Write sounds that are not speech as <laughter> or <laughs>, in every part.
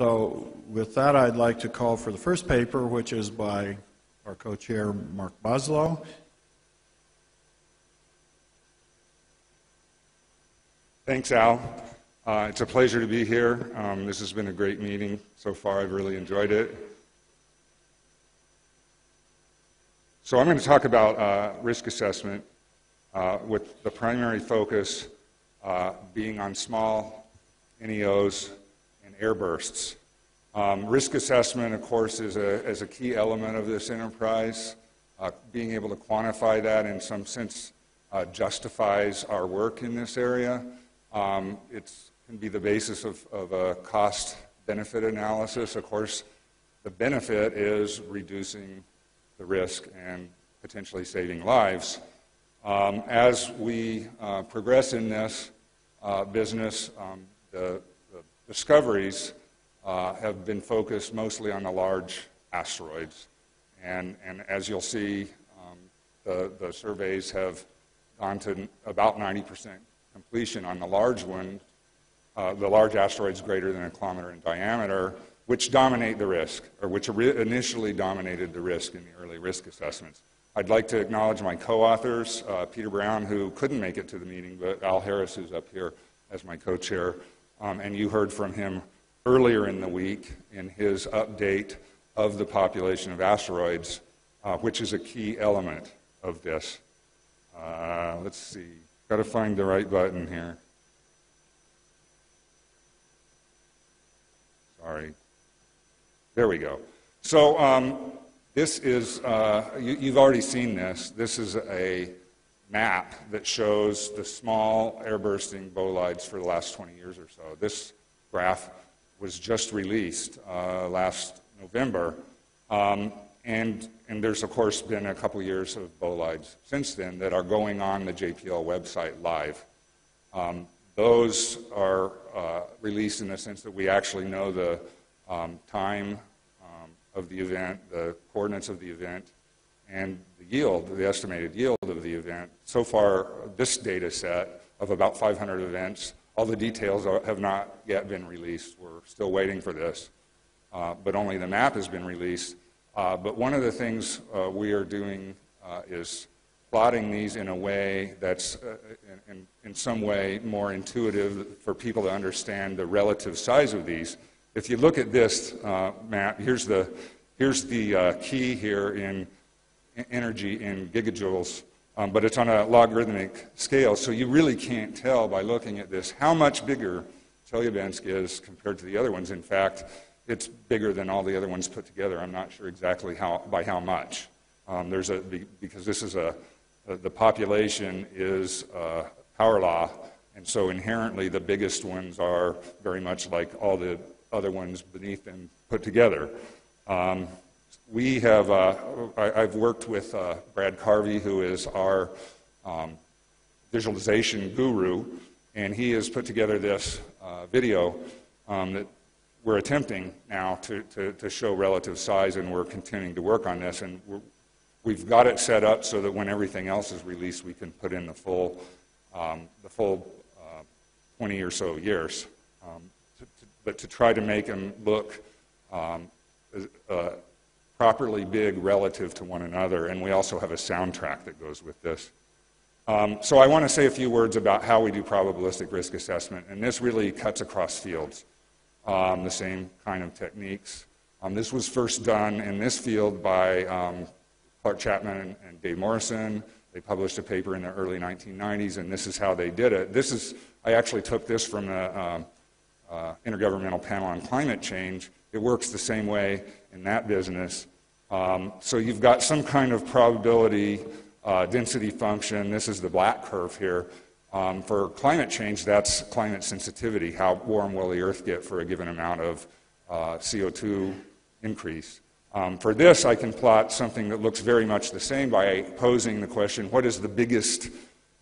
So with that, I'd like to call for the first paper, which is by our co-chair, Mark Boslough. Thanks, Al. Uh, it's a pleasure to be here. Um, this has been a great meeting so far. I've really enjoyed it. So I'm going to talk about uh, risk assessment uh, with the primary focus uh, being on small NEOs and airbursts. Um, risk assessment, of course, is a, is a key element of this enterprise. Uh, being able to quantify that in some sense uh, justifies our work in this area. Um, it can be the basis of, of a cost benefit analysis. Of course, the benefit is reducing the risk and potentially saving lives. Um, as we uh, progress in this uh, business, um, the, discoveries uh, have been focused mostly on the large asteroids. And, and as you'll see, um, the, the surveys have gone to about 90% completion on the large one, uh, the large asteroids greater than a kilometer in diameter, which dominate the risk, or which initially dominated the risk in the early risk assessments. I'd like to acknowledge my co-authors, uh, Peter Brown, who couldn't make it to the meeting, but Al Harris, who's up here as my co-chair, um, and you heard from him earlier in the week in his update of the population of asteroids, uh, which is a key element of this. Uh, let's see, got to find the right button here. Sorry. There we go. So um, this is, uh, you, have already seen this. This is a map that shows the small airbursting bolides for the last 20 years or so. This graph was just released uh, last November. Um, and, and there's, of course, been a couple years of bolides since then that are going on the JPL website live. Um, those are uh, released in the sense that we actually know the um, time of the event, the coordinates of the event, and the yield, the estimated yield of the event. So far, this data set of about 500 events, all the details are, have not yet been released. We're still waiting for this, uh, but only the map has been released. Uh, but one of the things uh, we are doing uh, is plotting these in a way that's uh, in, in, in some way more intuitive for people to understand the relative size of these if you look at this uh, map, here's the, here's the key here in energy in gigajoules, um, but it's on a logarithmic scale, so you really can't tell by looking at this how much bigger Chelyabinsk is compared to the other ones. In fact, it's bigger than all the other ones put together. I'm not sure exactly how, by how much. Um, there's a, because this is a, the population is a power law, and so inherently the biggest ones are very much like all the other ones beneath them put together. Um, we have, uh, I, have worked with uh, Brad Carvey, who is our um, visualization guru, and he has put together this uh, video um, that we're attempting now to, to, to, show relative size, and we're continuing to work on this. And we have got it set up so that when everything else is released, we can put in the full, um, the full uh, 20 or so years. Um, but to try to make them look um, uh, properly big relative to one another. And we also have a soundtrack that goes with this. Um, so I want to say a few words about how we do probabilistic risk assessment, and this really cuts across fields, um, the same kind of techniques. Um, this was first done in this field by um, Clark Chapman and, and Dave Morrison. They published a paper in the early 1990s, and this is how they did it. This is I actually took this from the um, uh, Intergovernmental Panel on Climate Change, it works the same way in that business. Um, so you've got some kind of probability uh, density function. This is the black curve here. Um, for climate change, that's climate sensitivity. How warm will the Earth get for a given amount of uh, CO2 increase? Um, for this, I can plot something that looks very much the same by posing the question what is the biggest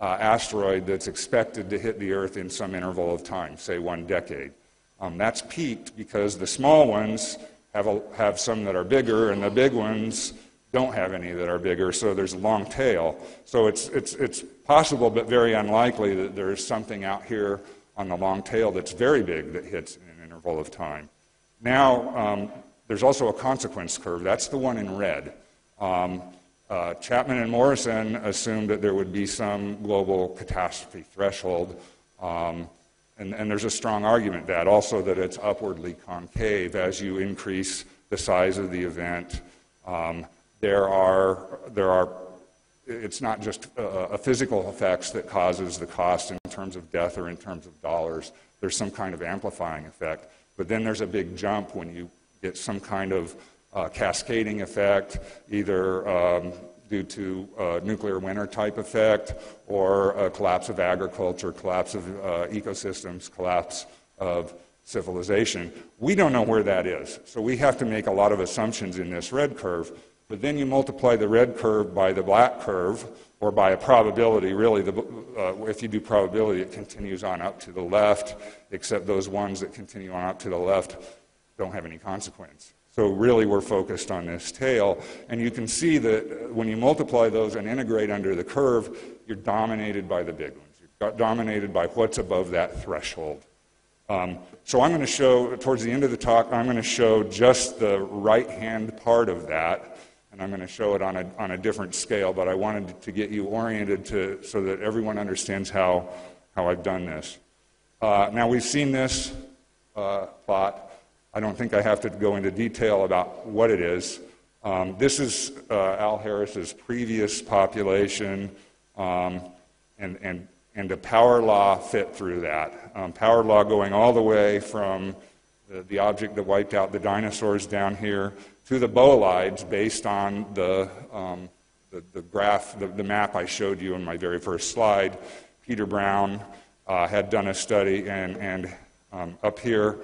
uh, asteroid that's expected to hit the Earth in some interval of time, say one decade. Um, that's peaked because the small ones have, a, have some that are bigger, and the big ones don't have any that are bigger, so there's a long tail. So it's, it's, it's possible, but very unlikely, that there's something out here on the long tail that's very big that hits in an interval of time. Now, um, there's also a consequence curve. That's the one in red. Um, uh, Chapman and Morrison assumed that there would be some global catastrophe threshold. Um, and, and, there's a strong argument that also that it's upwardly concave as you increase the size of the event. Um, there are there are it's not just a, a physical effects that causes the cost in terms of death or in terms of dollars. There's some kind of amplifying effect. But then there's a big jump when you get some kind of uh, cascading effect, either um, due to a nuclear winter type effect or a collapse of agriculture, collapse of uh, ecosystems, collapse of civilization. We don't know where that is. So we have to make a lot of assumptions in this red curve. But then you multiply the red curve by the black curve, or by a probability. Really, the, uh, if you do probability, it continues on up to the left, except those ones that continue on up to the left don't have any consequence. So, really, we're focused on this tail. And you can see that when you multiply those and integrate under the curve, you're dominated by the big ones. You're dominated by what's above that threshold. Um, so, I'm going to show, towards the end of the talk, I'm going to show just the right hand part of that and I'm going to show it on a, on a different scale, but I wanted to get you oriented to, so that everyone understands how, how I've done this. Uh, now, we've seen this uh, plot. I don't think I have to go into detail about what it is. Um, this is uh, Al Harris's previous population, um, and, and, and a power law fit through that. Um, power law going all the way from the, the object that wiped out the dinosaurs down here to the bolides based on the, um, the, the, graph, the, the, map I showed you in my very first slide. Peter Brown uh, had done a study, and, and um, up here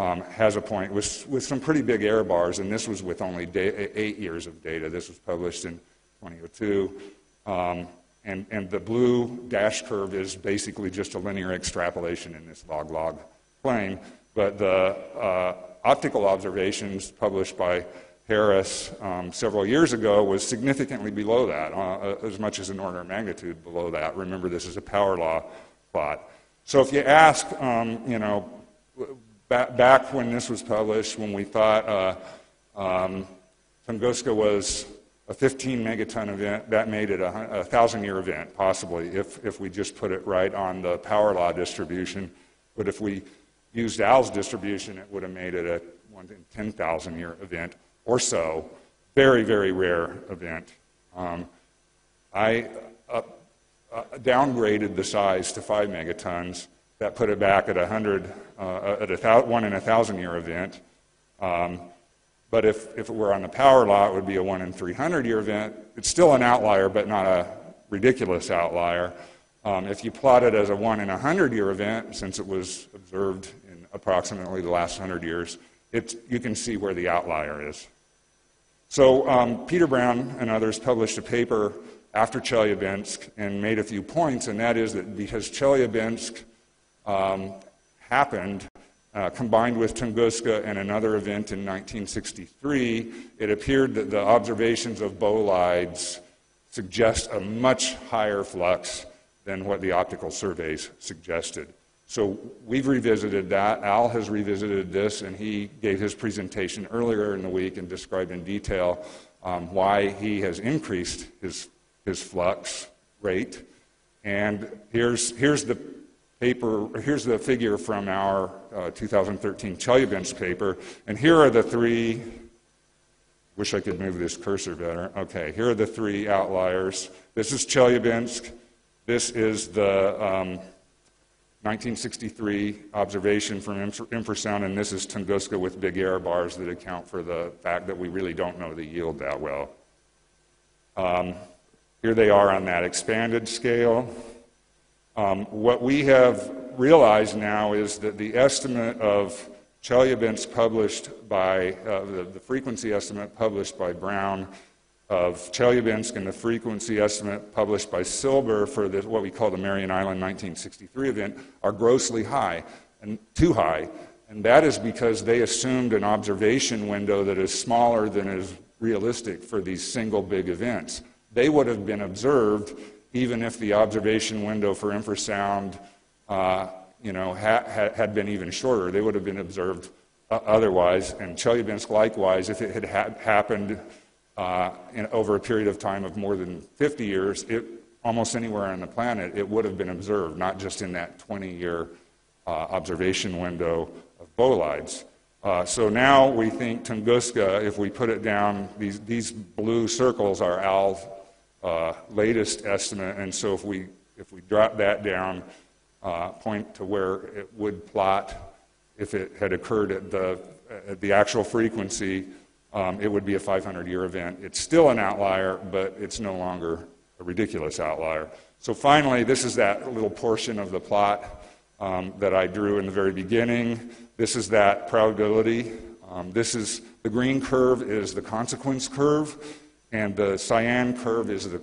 um, has a point with, with some pretty big error bars, and this was with only da- eight years of data. This was published in 2002. Um, and, and the blue dash curve is basically just a linear extrapolation in this log log plane. But the uh, optical observations published by Harris um, several years ago was significantly below that, uh, as much as an order of magnitude below that. Remember, this is a power law plot. So if you ask, um, you know, back, back, when this was published, when we thought uh, um, Tunguska was a 15 megaton event, that made it a, a thousand year event, possibly, if, if we just put it right on the power law distribution. But if we used Al's distribution, it would have made it a 10,000 year event or so. Very, very rare event. Um, I uh, uh, downgraded the size to 5 megatons. That put it back at a 100, uh, at a th- 1 in a 1,000 year event. Um, but if, if it were on the power law, it would be a 1 in 300 year event. It's still an outlier, but not a ridiculous outlier. Um, if you plot it as a 1 in a 100 year event, since it was observed in approximately the last 100 years, you can see where the outlier is. So um, Peter Brown and others published a paper after Chelyabinsk and made a few points, and that is that because Chelyabinsk um, happened uh, combined with Tunguska and another event in 1963, it appeared that the observations of bolides suggest a much higher flux than what the optical surveys suggested. So we've revisited that. Al has revisited this, and he gave his presentation earlier in the week and described in detail um, why he has increased his, his flux rate. And here's, here's the paper, here's the figure from our uh, 2013 Chelyabinsk paper. And here are the three, wish I could move this cursor better. Okay, here are the three outliers. This is Chelyabinsk. This is the um, 1963 observation from infrasound, and this is Tunguska with big error bars that account for the fact that we really don't know the yield that well. Um, here they are on that expanded scale. Um, what we have realized now is that the estimate of Chelyabinsk published by, uh, the, the frequency estimate published by Brown of Chelyabinsk and the frequency estimate published by Silber for the, what we call the Marian Island 1963 event are grossly high and too high. And that is because they assumed an observation window that is smaller than is realistic for these single big events. They would have been observed even if the observation window for infrasound uh, you know, ha- had been even shorter. They would have been observed uh, otherwise, and Chelyabinsk likewise, if it had ha- happened uh, in, over a period of time of more than 50 years, it, almost anywhere on the planet, it would have been observed, not just in that 20 year uh, observation window of bolides. Uh, so now we think Tunguska, if we put it down, these, these blue circles are Al's uh, latest estimate, and so if we, if we drop that down, uh, point to where it would plot if it had occurred at the, at the actual frequency, um, it would be a 500 year event. It's still an outlier, but it's no longer a ridiculous outlier. So finally, this is that little portion of the plot um, that I drew in the very beginning. This is that probability. Um, this is the green curve is the consequence curve, and the cyan curve is the,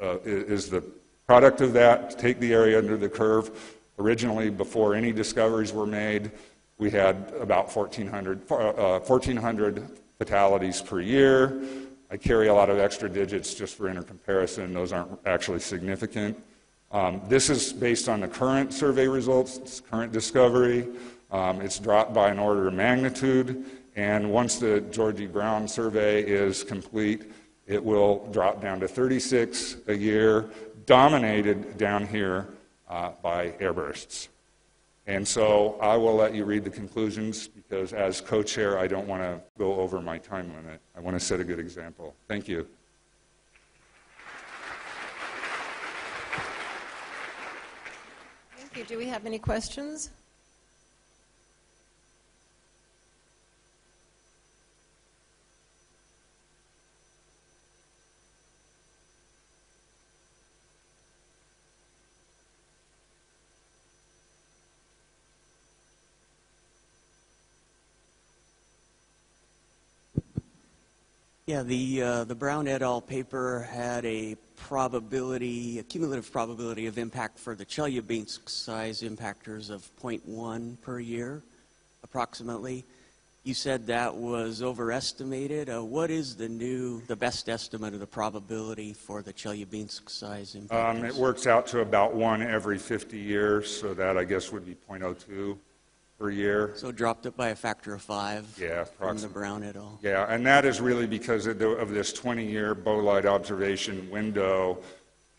uh, is the product of that. Take the area under the curve. Originally, before any discoveries were made, we had about 1,400, uh, 1,400 fatalities per year. I carry a lot of extra digits just for intercomparison. Those aren't actually significant. Um, this is based on the current survey results, current discovery. Um, it's dropped by an order of magnitude, and once the Georgie Brown survey is complete, it will drop down to 36 a year, dominated down here uh, by airbursts. And so I will let you read the conclusions because, as co chair, I don't want to go over my time limit. I want to set a good example. Thank you. Thank you. Do we have any questions? Yeah, the, uh, the Brown et al. paper had a probability, a cumulative probability of impact for the Chelyabinsk size impactors of 0.1 per year, approximately. You said that was overestimated. Uh, what is the new, the best estimate of the probability for the Chelyabinsk size impactors? Um, it works out to about one every 50 years, so that I guess would be 0.02 per year. So dropped it by a factor of five Yeah, from the. Brown et al. Yeah, and that is really because of, the, of this 20 year bolide observation window,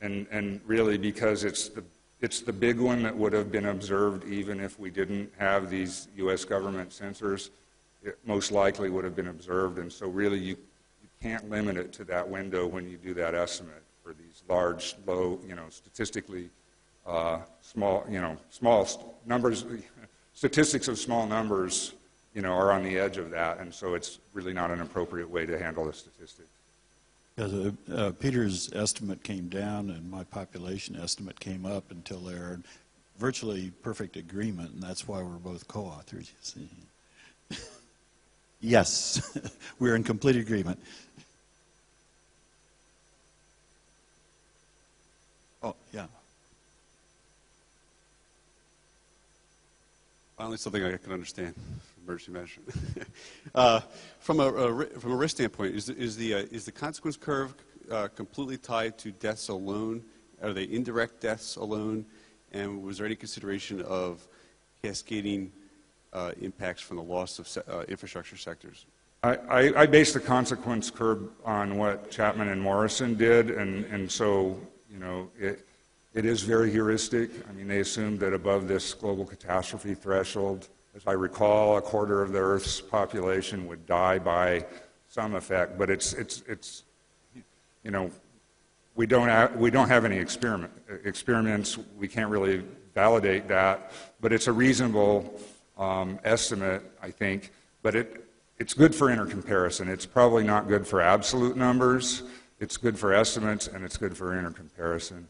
and, and really because it's the, it's the big one that would have been observed even if we didn't have these U.S. government sensors. It most likely would have been observed, and so really you, you can't limit it to that window when you do that estimate for these large, low, you know, statistically uh, small, you know, small st- numbers. Statistics of small numbers, you know, are on the edge of that, and so it's really not an appropriate way to handle the statistics. Because uh, uh, Peter's estimate came down and my population estimate came up until they're virtually perfect agreement, and that's why we're both co-authors, you see. <laughs> yes, <laughs> we're in complete agreement. Oh, yeah. Finally, something I can understand, emergency management. <laughs> uh, from, a, a from a risk standpoint, is the, is the, uh, is the consequence curve uh, completely tied to deaths alone? Are they indirect deaths alone? And was there any consideration of cascading uh, impacts from the loss of se- uh, infrastructure sectors? I, I, I base the consequence curve on what Chapman and Morrison did, and, and so, you know, it, it is very heuristic. I mean, they assumed that above this global catastrophe threshold, as I recall, a quarter of the Earth's population would die by some effect, but it's, it's, it's you know, we don't, have, we don't have any experiment, experiments. We can't really validate that, but it's a reasonable um, estimate, I think. But it, it's good for intercomparison. It's probably not good for absolute numbers. It's good for estimates, and it's good for intercomparison.